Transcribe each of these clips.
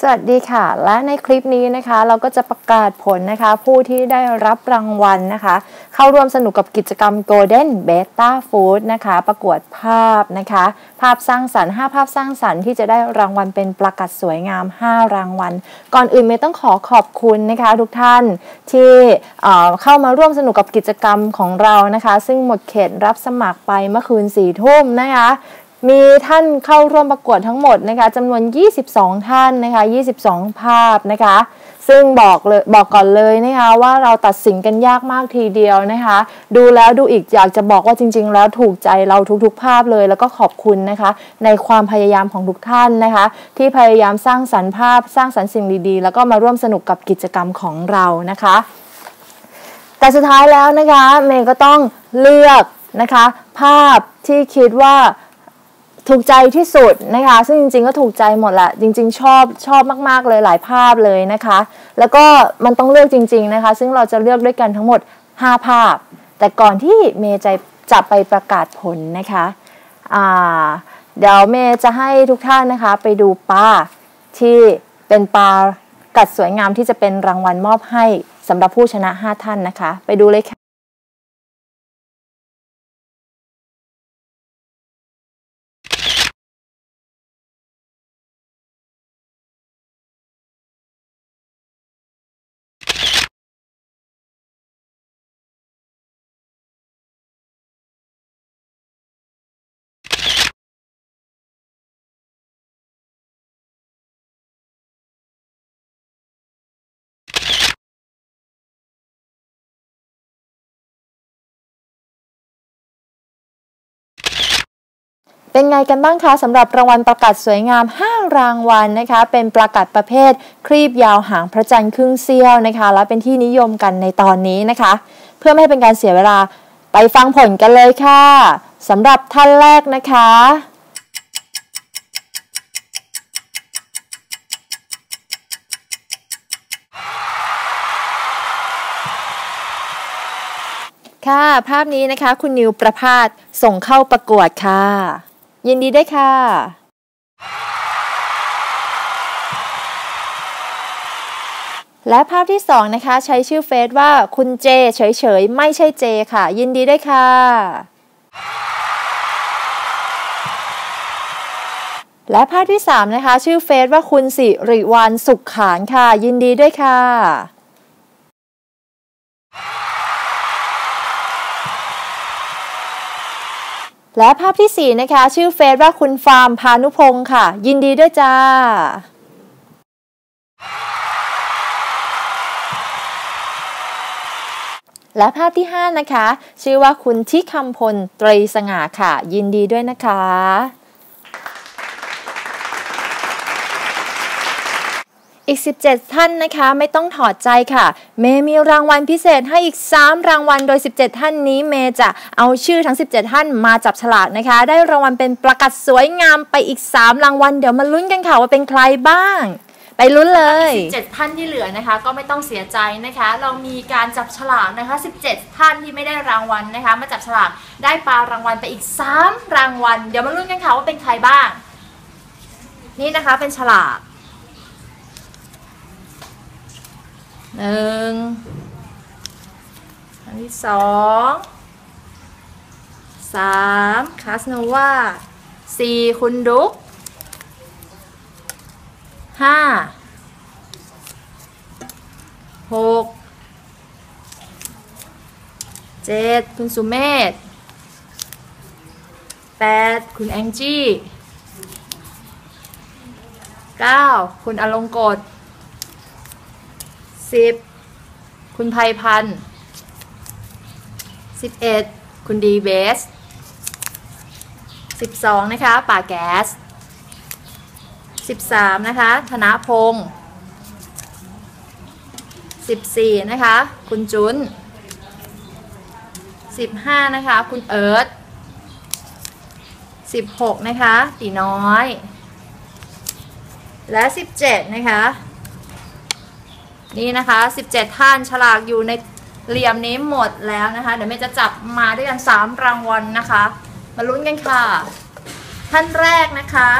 สวัสดีค่ะ และในคลิปนี้นะคะ เราก็จะประกาศผลนะคะ ผู้ที่ได้รับรางวัลนะคะ เข้าร่วมสนุกกับกิจกรรม Golden Beta Food นะคะ ประกวดภาพนะคะ ภาพสร้างสรรค์ 5 ภาพสร้างสรรค์ที่จะได้รางวัลเป็นประกาศสวยงาม 5 รางวัล ก่อนอื่นเมย์ต้องขอขอบคุณนะคะ ทุกท่านที่เอ่อเข้ามาร่วมสนุกกับกิจกรรมของเรานะคะ ซึ่งหมดเขตรับสมัครไปเมื่อคืนสี่ทุ่มนะคะ มีท่านเข้าร่วมประกวดทั้งหมดนะคะจำนวน 22 ท่านนะคะ 22 ภาพนะคะ ซึ่งบอกเลยบอกก่อนเลยนะคะว่าเราตัดสินกันยากมากทีเดียวนะคะ ดูแล้วดูอีกอยากจะบอกว่าจริง ๆ แล้วถูกใจเราทุกๆ ภาพเลย แล้วก็ขอบคุณนะคะ ในความพยายามของทุกท่านนะคะ ที่พยายามสร้างสรรค์ภาพสร้างสรรค์สิ่งดีๆ แล้วก็มาร่วมสนุกกับกิจกรรมของเรานะคะ แต่สุดท้ายแล้วนะคะเมย์ก็ต้องเลือกนะคะ ภาพที่คิดว่า ถูกใจที่สุดนะคะ ซึ่งจริงๆก็ถูกใจหมดแหละ จริง ๆ ชอบชอบมากๆเลยหลายภาพเลยนะคะ แล้วก็มันต้องเลือกจริง ๆนะคะ ซึ่งเราจะเลือกด้วยกันทั้งหมด 5 ภาพ แต่ก่อนที่เมย์จะจะไปประกาศผลนะคะเดี๋ยวเมย์จะให้ทุกท่านนะคะไปดูปลาที่เป็นปลากัดสวยงามที่จะเป็นรางวัลมอบให้สำหรับผู้ชนะ 5 ท่านนะคะ ไปดูเลยค่ะ เป็นไงกันบ้างคะสำหรับรางวัลประกาศสวยงาม 5 รางวัลนะคะ เป็นประกาศประเภท ครีบยาวหางพระจันทร์ครึ่งเสี้ยวนะคะ และเป็นที่นิยมกันในตอนนี้นะคะ เพื่อไม่ให้เป็นการเสียเวลาไปฟังผลกันเลยค่ะสำหรับท่านแรกนะคะค่ะ ภาพนี้นะคะ คุณนิวประพาสส่งเข้าประกวดค่ะ ยินดีด้วยค่ะ และภาพที่สองนะคะ ใช้ชื่อเฟซว่าคุณเจเฉยๆ ไม่ใช่เจค่ะ ยินดีด้วยค่ะ และภาพที่สามนะคะ ชื่อเฟซว่าคุณสิริวันสุขขานค่ะ ยินดีด้วยค่ะ และภาพที่ 4 นะคะ ชื่อเฟซว่าคุณฟาร์มพานุพงศ์ค่ะ ยินดีด้วยจ้า และภาพที่ 5 นะคะ ชื่อว่าคุณทิคำพลตรีสง่าค่ะ ยินดีด้วยนะคะ อีก 17 ท่านนะคะ ไม่ต้องถอดใจค่ะ เมย์มีรางวัลพิเศษให้อีก 3 รางวัลโดย 17 ท่านนี้เมย์จะเอาชื่อทั้ง 17 ท่านมาจับฉลากนะคะ ได้รางวัลเป็นประกาศสวยงามไปอีก 3 รางวัลเดี๋ยวมาลุ้นกันค่ะว่าเป็นใครบ้าง ไปลุ้นเลย 17 ท่านที่เหลือนะคะ ก็ไม่ต้องเสียใจนะคะ เรามีการจับฉลากนะคะ 17 ท่านที่ไม่ได้รางวัลนะคะ มาจับฉลากได้ปลารางวัลไปอีก 3 รางวัล เดี๋ยวมาลุ้นกันค่ะว่าเป็นใครบ้าง นี่นะคะเป็นฉลาก หนึ่งอันที่สองสามคาสโนวาสี่คุณดุ๊กห้าหกเจ็ดคุณสุเมธแปดคุณแองจี้เก้าคุณอลงกฎ สิบคุณภัยพันธ์สิบเอ็ดคุณดีเบสสิบสองนะคะป่าแก๊ส13นะคะธนพงศ์14นะคะคุณจุน15นะคะคุณเอิร์ธ16นะคะตีน้อย และ17นะคะ นี่นะคะ 17 ท่านฉลากอยู่ในเหลี่ยมนี้หมดแล้วนะคะ เดี๋ยวเมย์จะจับมาด้วยกัน 3 รางวัลนะคะ มาลุ้นกันค่ะ ท่านแรกนะคะ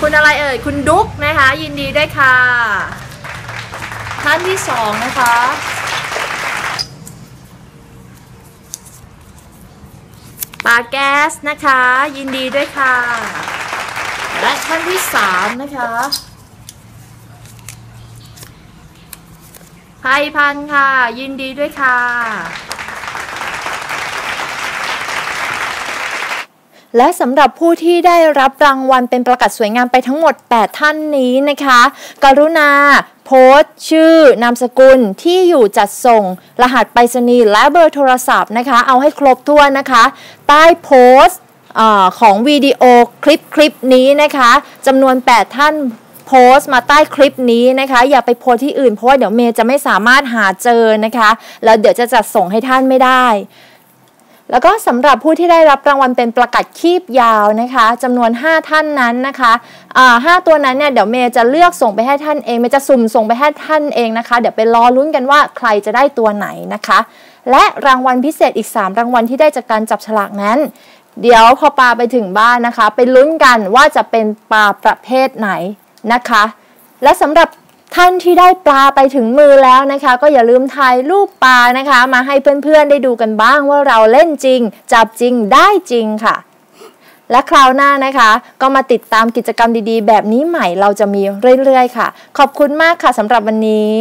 คุณอะไรเอ่ย คุณดุ๊กนะคะ ยินดีด้วยค่ะ ท่านที่สองนะคะ ปาแก๊สนะคะ ยินดีด้วยค่ะ และท่านที่สามนะคะ ไพพันธ์ค่ะ ยินดีด้วยค่ะ และสำหรับผู้ที่ได้รับรางวัลเป็นประกาศสวยงามไปทั้งหมด 8 ท่านนี้นะคะ กรุณาโพสต์ ชื่อนามสกุลที่อยู่จัดส่ง รหัสไปรษณีย์และเบอร์โทรศัพท์นะคะ เอาให้ครบถ้วนนะคะ ใต้โพสต์อของวิดีโอคลิปคลิปนี้นะคะจำนวน 8 ท่าน พสต์มาใต้คลิปนี้นะคะ อย่าไปโพสที่อื่นเพราะว่าเดี๋ยวเมย์จะไม่สามารถหาเจอนะคะ แล้วเดี๋ยวจะจัดส่งให้ท่านไม่ได้แล้วก็สำหรับผู้ที่ได้รับรางวัลเป็นประกาศคีบยาวนะคะจำนวน 5 ท่านนั้นนะคะห้าตัวนั้นเนี่ยเดี๋ยวเมย์จะเลือกส่งไปให้ท่านเองเมย์จะสุ่มส่งไปให้ท่านเองนะคะ เดี๋ยวไปรอลุ้นกันว่าใครจะได้ตัวไหนนะคะ และรางวัลพิเศษอีก 3 รางวัลที่ได้จากการจับฉลากนั้น เดี๋ยวพอปลาไปถึงบ้านนะคะ ไปลุ้นกันว่าจะเป็นปลาประเภทไหน นะคะ และสำหรับท่านที่ได้ปลาไปถึงมือแล้วนะคะ ก็อย่าลืมถ่ายรูปปลานะคะ มาให้เพื่อนๆได้ดูกันบ้างว่าเราเล่นจริง จับจริงได้จริงค่ะ และคราวหน้านะคะ ก็มาติดตามกิจกรรมดีๆ แบบนี้ใหม่เราจะมีเรื่อยๆ ค่ะ ขอบคุณมากค่ะสำหรับวันนี้